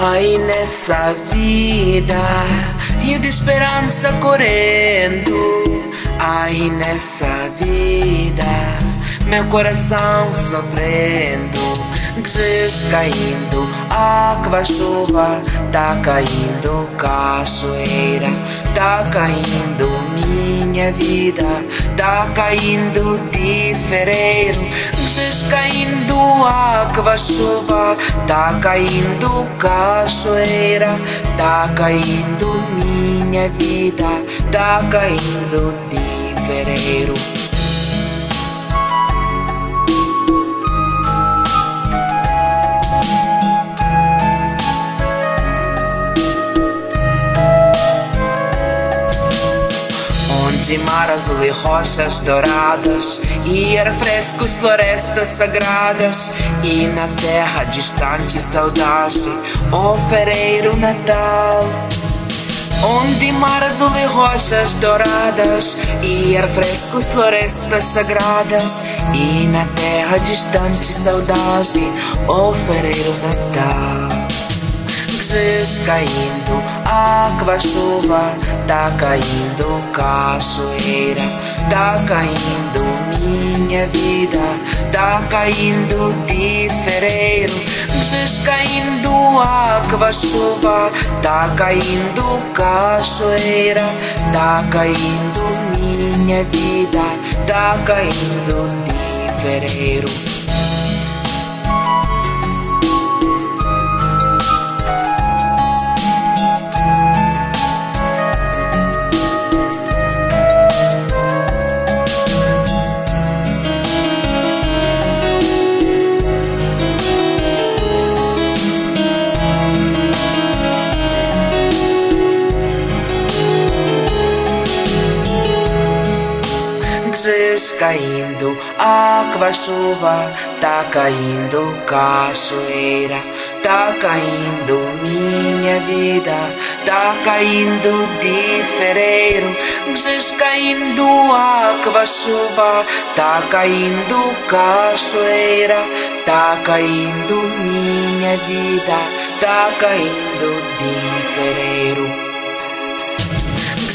Ai, nessa vida, rio de esperança correndo. Ai, nessa vida, meu coração sofrendo. Jesus caindo, água, chuva, tá caindo cachoeira, tá caindo minha vida, tá caindo de fevereiro. Jesus caindo, água, chuva, tá caindo cachoeira, tá caindo minha vida, tá caindo de fevereiro. De mar azul e rochas douradas E frescos florestas sagradas E na terra distante saudade O fereiro natal. Onde mar azul e rochas douradas E frescos florestas sagradas E na terra distante saudade O fereiro natal Jesus caindo, água, chuva, tá caindo cachoeira, tá caindo minha vida, tá caindo de fevereiro, Jesus caindo, água, chuva, tá caindo cachoeira, tá caindo minha vida, tá caindo de fevereiro. Caindo, água, chuva, tá caindo cachoeira, tá caindo minha vida, tá caindo de fevereiro. Jesus caindo, água, chuva, tá caindo cachoeira, tá caindo minha vida, tá caindo de fevereiro.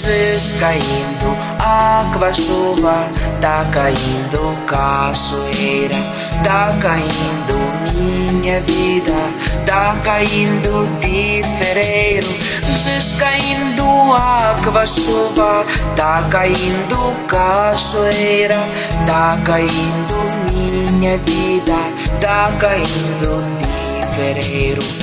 Jesus caindo, água, chuva, tá caindo cachoeira, tá caindo minha vida, tá caindo de fevereiro. Jesus caindo, água, chuva, tá caindo cachoeira, tá caindo minha vida, tá caindo de fevereiro.